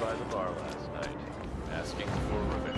by the bar last night, asking for revenge.